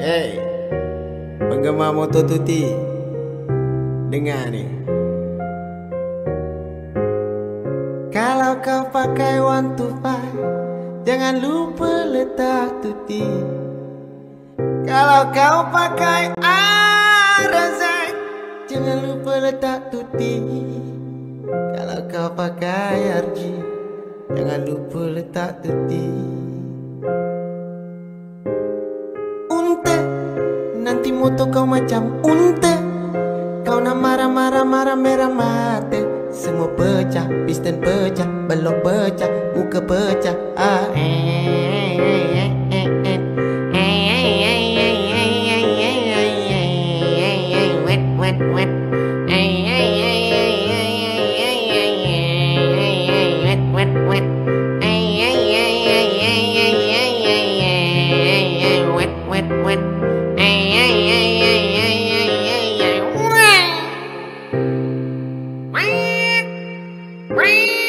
Hey, penggemar motor tuti, dengar ni. Kalau kau pakai one to five, jangan lupa letak tuti. Kalau kau pakai RZ, jangan lupa letak tuti. Kalau kau pakai RG, jangan lupa letak tuti. Nanti moto kau macam unta Kau nak marah marah marah merah mata Semua pecah, piston pecah, belok pecah, muka pecah ah. Wet, wet Ring!